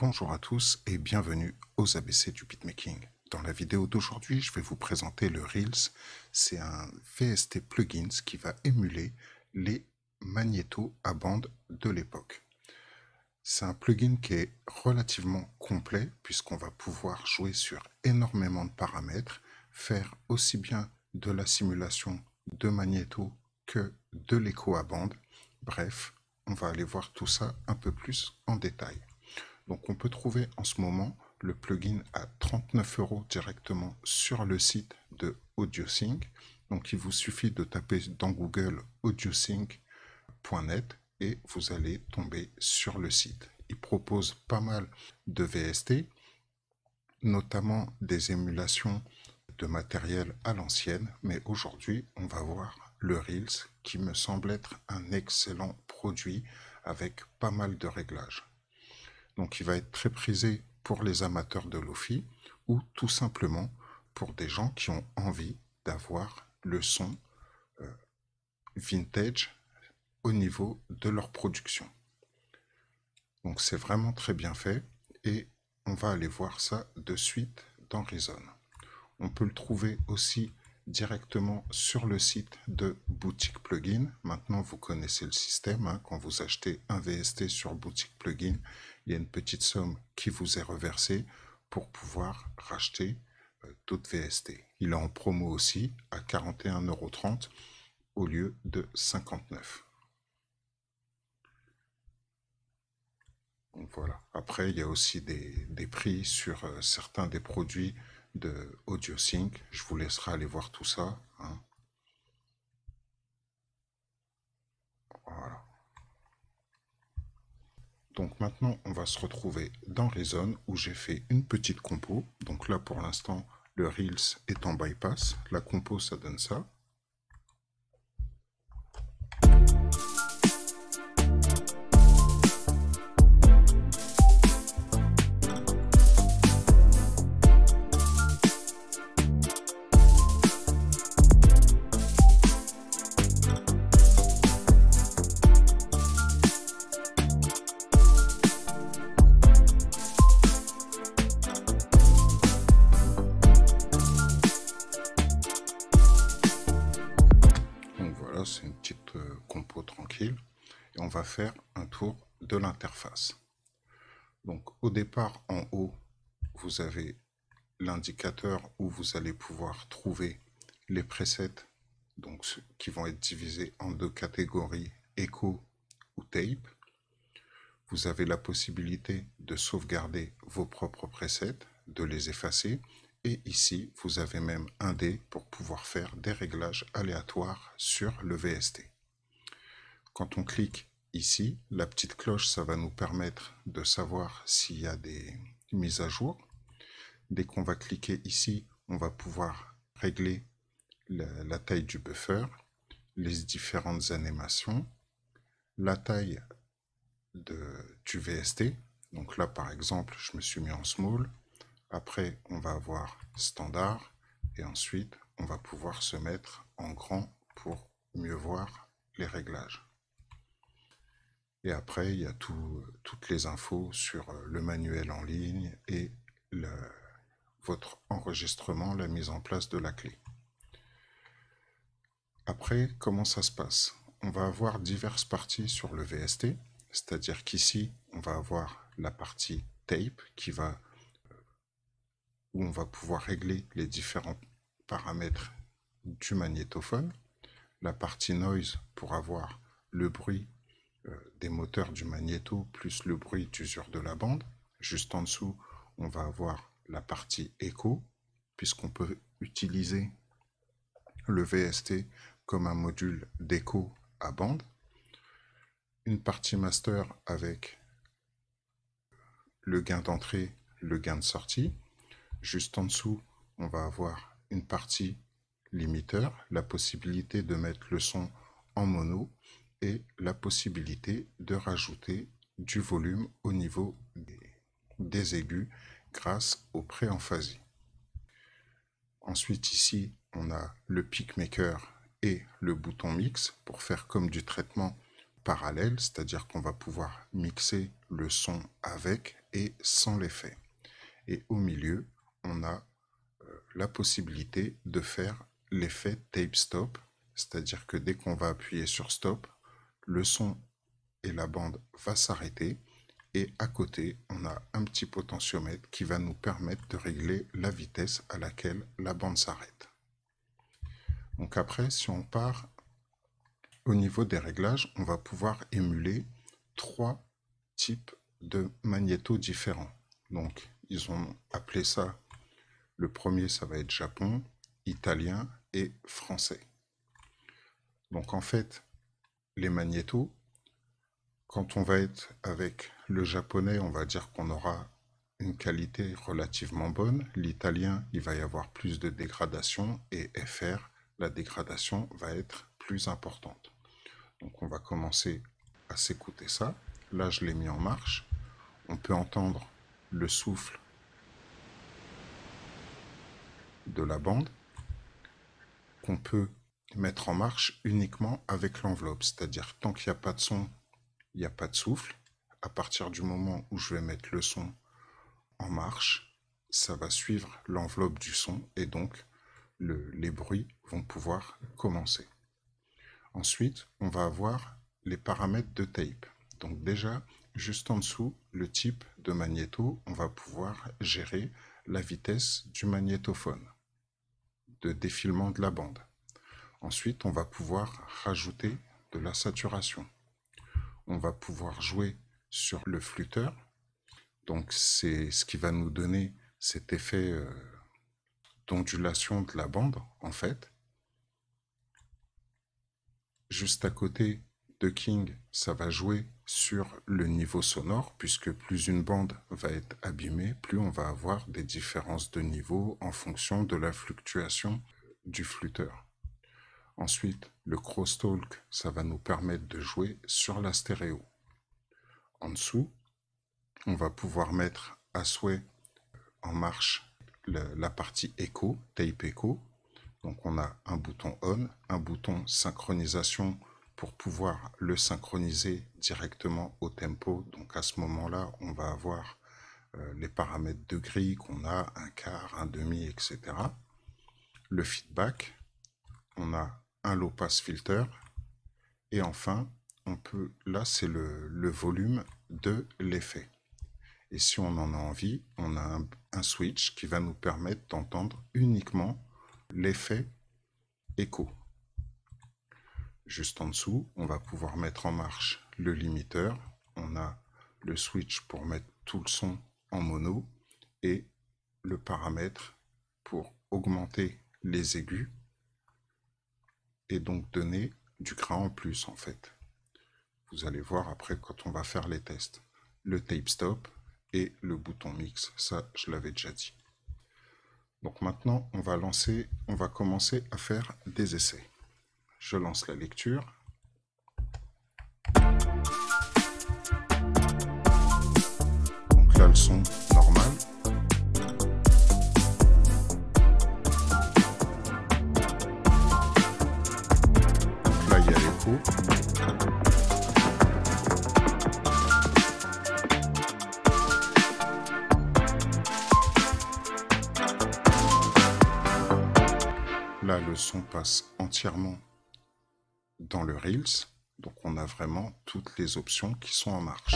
Bonjour à tous et bienvenue aux ABC du beatmaking. Dans la vidéo d'aujourd'hui, je vais vous présenter le Reels. C'est un VST plugins qui va émuler les magnétos à bande de l'époque. C'est un plugin qui est relativement complet puisqu'on va pouvoir jouer sur énormément de paramètres, faire aussi bien de la simulation de magnéto que de l'écho à bande. Bref, on va aller voir tout ça un peu plus en détail. Donc on peut trouver en ce moment le plugin à 39 euros directement sur le site de AudioSync. Donc il vous suffit de taper dans Google audiosync.net et vous allez tomber sur le site. Il propose pas mal de VST, notamment des émulations de matériel à l'ancienne, mais aujourd'hui on va voir le Reels qui me semble être un excellent produit avec pas mal de réglages. Donc il va être très prisé pour les amateurs de Lofi ou tout simplement pour des gens qui ont envie d'avoir le son euh, vintage au niveau de leur production. Donc c'est vraiment très bien fait et on va aller voir ça de suite dans Reason. On peut le trouver aussi directement sur le site de Boutique Plugin. Maintenant, vous connaissez le système. Hein. Quand vous achetez un VST sur Boutique Plugin, il y a une petite somme qui vous est reversée pour pouvoir racheter euh, d'autres VST. Il est en promo aussi à 41,30€ au lieu de 59. Donc voilà. Après, il y a aussi des, prix sur euh, certains des produits de AudioSync. Je vous laisserai aller voir tout ça. Hein. Voilà. Donc maintenant, on va se retrouver dans Reason où j'ai fait une petite compo. Donc là, pour l'instant, le Reels est en bypass. La compo, ça donne ça. Au départ, en haut, vous avez l'indicateur où vous allez pouvoir trouver les presets donc, qui vont être divisés en deux catégories, Echo ou Tape. Vous avez la possibilité de sauvegarder vos propres presets, de les effacer et ici, vous avez même un dé pour pouvoir faire des réglages aléatoires sur le VST. Quand on clique ici, la petite cloche, ça va nous permettre de savoir s'il y a des mises à jour. Dès qu'on va cliquer ici, on va pouvoir régler la, taille du buffer, les différentes animations, la taille du VST. Donc là, par exemple, je me suis mis en small. Après, on va avoir standard et ensuite, on va pouvoir se mettre en grand pour mieux voir les réglages. Et après, il y a toutes les infos sur euh, le manuel en ligne et votre enregistrement, la mise en place de la clé. Après, comment ça se passe? On va avoir diverses parties sur le VST, c'est-à-dire qu'ici, on va avoir la partie tape qui va où on va pouvoir régler les différents paramètres du magnétophone, la partie noise pour avoir le bruit euh, des moteurs du magnéto plus le bruit d'usure de la bande. Juste en dessous, on va avoir la partie écho, puisqu'on peut utiliser le VST comme un module d'écho à bande. Une partie master avec le gain d'entrée, le gain de sortie, Juste en dessous, on va avoir une partie limiteur, la possibilité de mettre le son en mono et la possibilité de rajouter du volume au niveau des, aigus grâce au préamphasie. Ensuite ici, on a le pick maker et le bouton mix pour faire comme du traitement parallèle, c'est-à-dire qu'on va pouvoir mixer le son avec et sans l'effet. Et au milieu, on a euh, la possibilité de faire l'effet tape stop, c'est-à-dire que dès qu'on va appuyer sur stop, le son et la bande va s'arrêter et à côté, on a un petit potentiomètre qui va nous permettre de régler la vitesse à laquelle la bande s'arrête. Donc après, si on part au niveau des réglages, on va pouvoir émuler trois types de magnétos différents. Donc, ils ont appelé ça, le premier, ça va être Japon, italien et français. Donc en fait, les magnétos, quand on va être avec le japonais, on va dire qu'on aura une qualité relativement bonne. L'italien, il va y avoir plus de dégradation et FR, la dégradation va être plus importante. Donc on va commencer à s'écouter ça. Là, je l'ai mis en marche. On peut entendre le souffle de la bande qu'on peut mettre en marche uniquement avec l'enveloppe. C'est-à-dire tant qu'il n'y a pas de son, il n'y a pas de souffle. À partir du moment où je vais mettre le son en marche, ça va suivre l'enveloppe du son et donc les bruits vont pouvoir commencer. Ensuite, on va avoir les paramètres de tape. Donc déjà, juste en dessous, le type de magnéto, on va pouvoir gérer la vitesse du magnétophone, de défilement de la bande. Ensuite, on va pouvoir rajouter de la saturation. On va pouvoir jouer sur le flûteur. Donc c'est ce qui va nous donner cet effet euh, d'ondulation de la bande, en fait. Juste à côté de King, ça va jouer sur le niveau sonore, puisque plus une bande va être abîmée, plus on va avoir des différences de niveau en fonction de la fluctuation du flûteur. Ensuite, le crosstalk, ça va nous permettre de jouer sur la stéréo. En dessous, on va pouvoir mettre à souhait en marche la partie écho, tape écho. Donc on a un bouton on, un bouton synchronisation pour pouvoir le synchroniser directement au tempo. Donc à ce moment-là, on va avoir euh, les paramètres de grille qu'on a, un quart, un demi, etc. Le feedback, on a un low pass filter. Et enfin, on peut, là c'est le, volume de l'effet. Et si on en a envie, on a un, un switch qui va nous permettre d'entendre uniquement l'effet écho. Juste en dessous, on va pouvoir mettre en marche le limiteur. On a le switch pour mettre tout le son en mono et le paramètre pour augmenter les aigus donc donner du grain en plus en fait. Vous allez voir après quand on va faire les tests. Le tape stop et le bouton mix, ça je l'avais déjà dit. Donc maintenant on va lancer, on va commencer à faire des essais je lance la lecture. Donc là, le son normal. Il y a l'écho. Là, le son passe entièrement dans le Reels. Donc on a vraiment toutes les options qui sont en marche.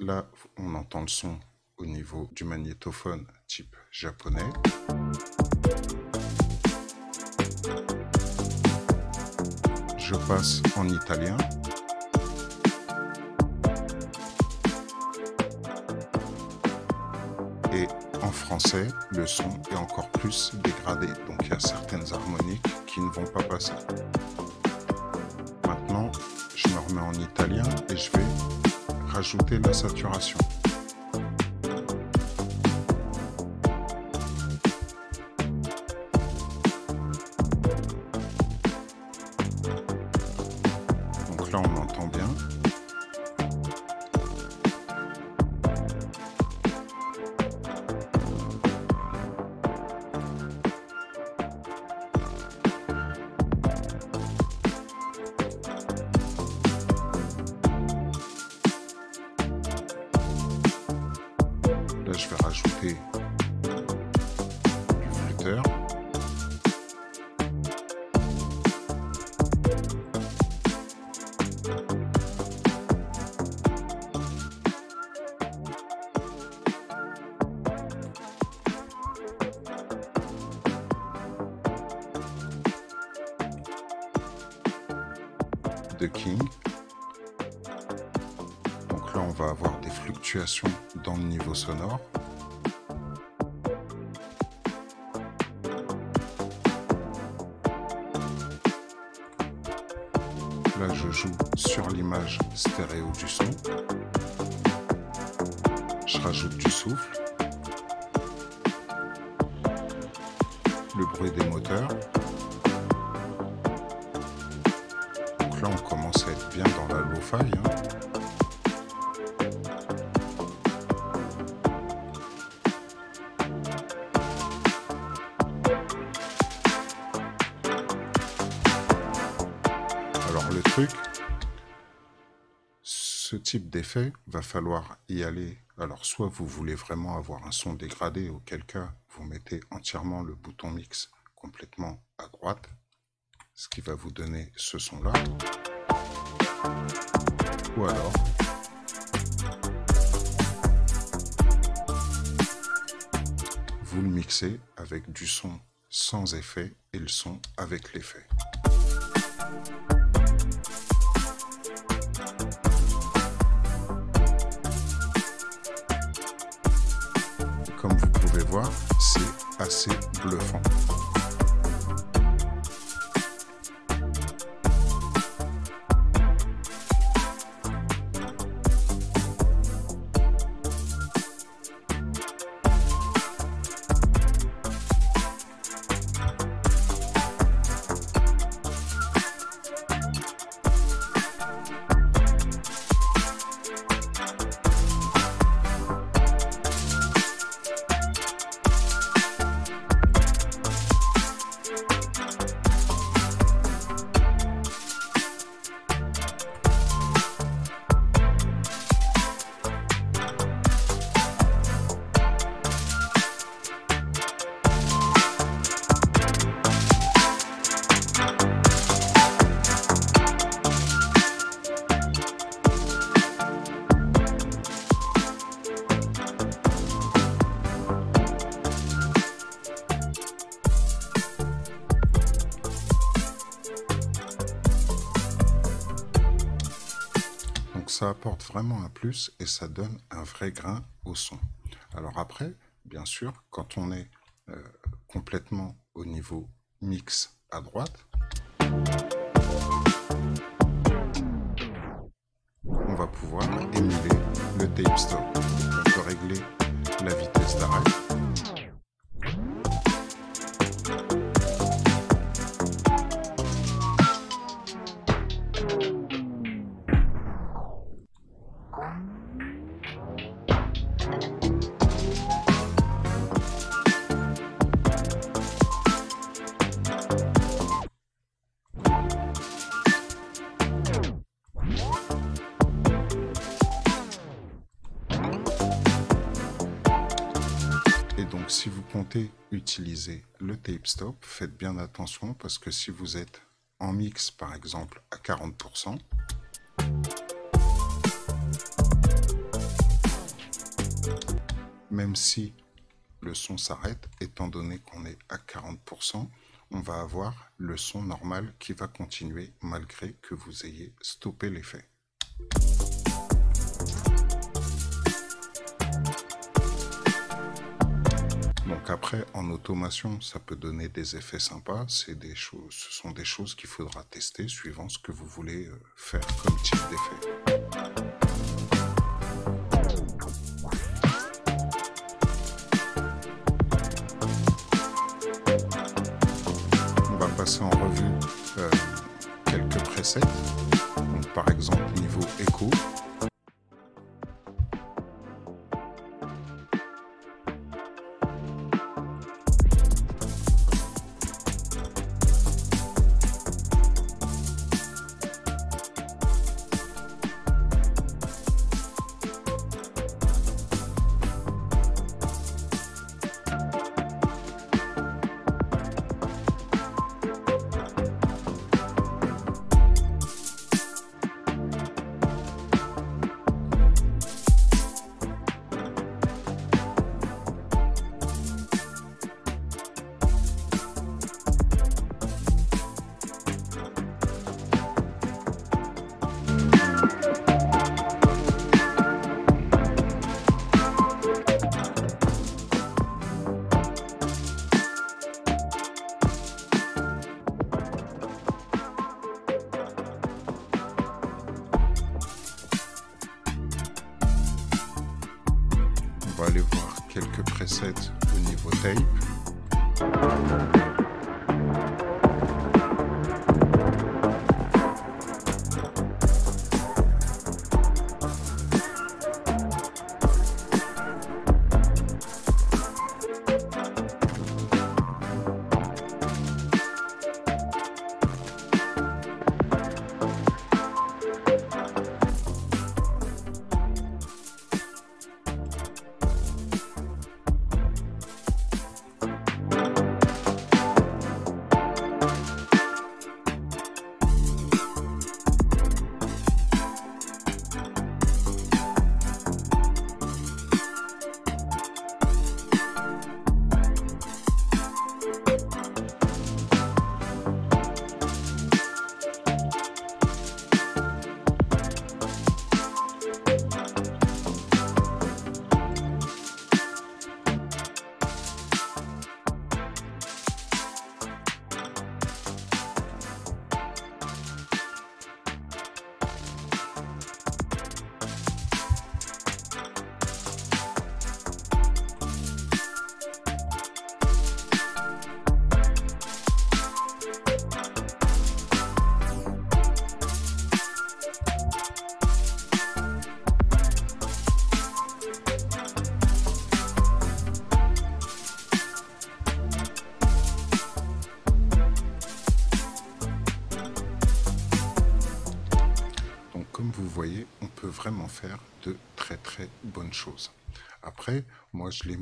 Là, on entend le son au niveau du magnétophone type japonais. je passe en italien. Et en français, le son est encore plus dégradé. Donc il y a certaines harmoniques qui ne vont pas passer. Maintenant, je me remets en italien et je vais rajouter la saturation. King. Donc là, on va avoir des fluctuations dans le niveau sonore. Là, je joue sur l'image stéréo du son. Je rajoute du souffle. Le bruit des moteurs. Là, on commence à être bien dans la lo-fi. Hein. Alors le truc, ce type d'effet, va falloir y aller. Alors soit vous voulez vraiment avoir un son dégradé, auquel cas vous mettez entièrement le bouton mix complètement à droite ce qui va vous donner ce son-là. Ou alors, vous le mixez avec du son sans effet et le son avec l'effet. Comme vous pouvez voir, c'est assez bluffant. Vraiment un plus et ça donne un vrai grain au son. Alors après, bien sûr, quand on est euh, complètement au niveau mix à droite, on va pouvoir émuler le tape stop. On peut régler la vitesse d'arrêt. Le tape stop, faites bien attention parce que si vous êtes en mix par exemple à 40%, même si le son s'arrête, étant donné qu'on est à 40%, on va avoir le son normal qui va continuer malgré que vous ayez stoppé l'effet. Donc après, en automation, ça peut donner des effets sympas. C'est des choses, ce sont des choses qu'il faudra tester suivant ce que vous voulez euh, faire comme type d'effet. Presets au niveau tape.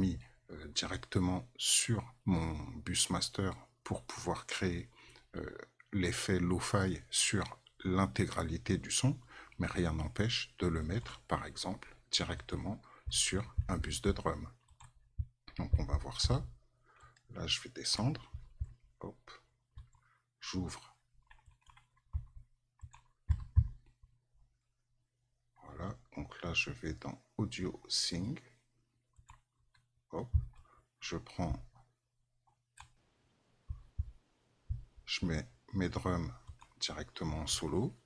Euh, directement sur mon Busmaster pour pouvoir créer euh, l'effet lo-fi sur l'intégralité du son, mais rien n'empêche de le mettre par exemple directement sur un bus de drum. Donc on va voir ça. Là je vais descendre. Hop. J'ouvre Donc là, je vais dans Audio Sing. Je prends, je mets mes drums directement en solo.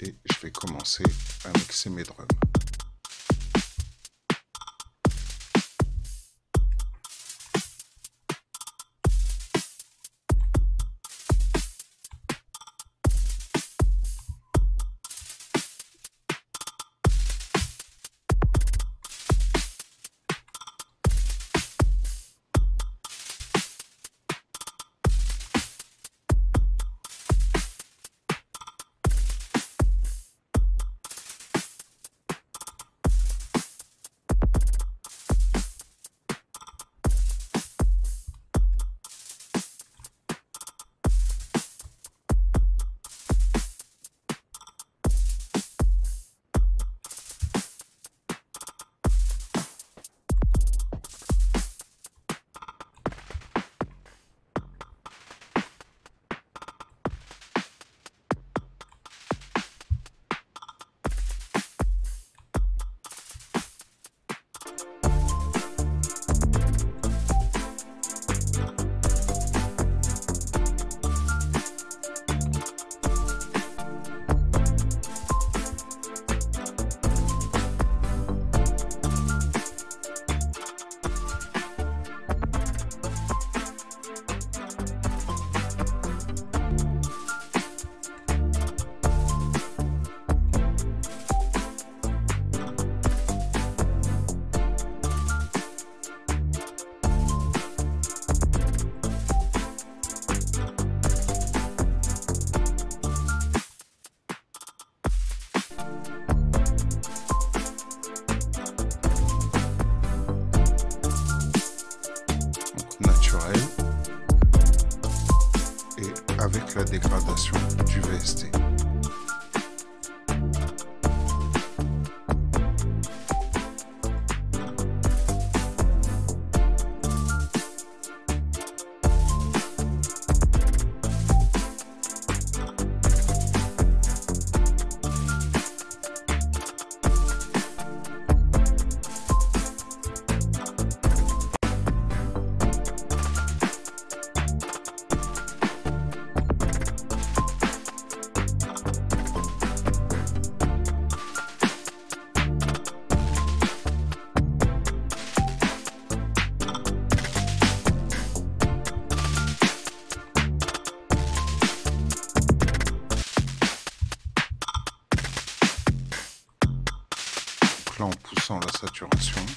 Et je vais commencer à mixer mes drums. Du saturation.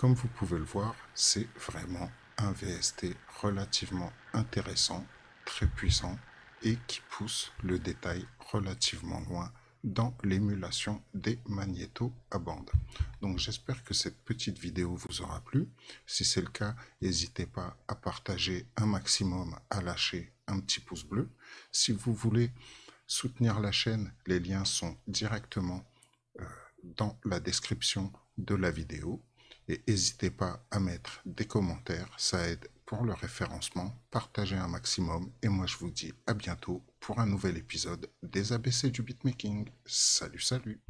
Comme vous pouvez le voir, c'est vraiment un VST relativement intéressant, très puissant et qui pousse le détail relativement loin dans l'émulation des magnétos à bande. Donc j'espère que cette petite vidéo vous aura plu. Si c'est le cas, n'hésitez pas à partager un maximum, à lâcher un petit pouce bleu. Si vous voulez soutenir la chaîne, les liens sont directement euh, dans la description de la vidéo. Et n'hésitez pas à mettre des commentaires, ça aide pour le référencement. Partagez un maximum et moi je vous dis à bientôt pour un nouvel épisode des ABC du beatmaking. Salut, salut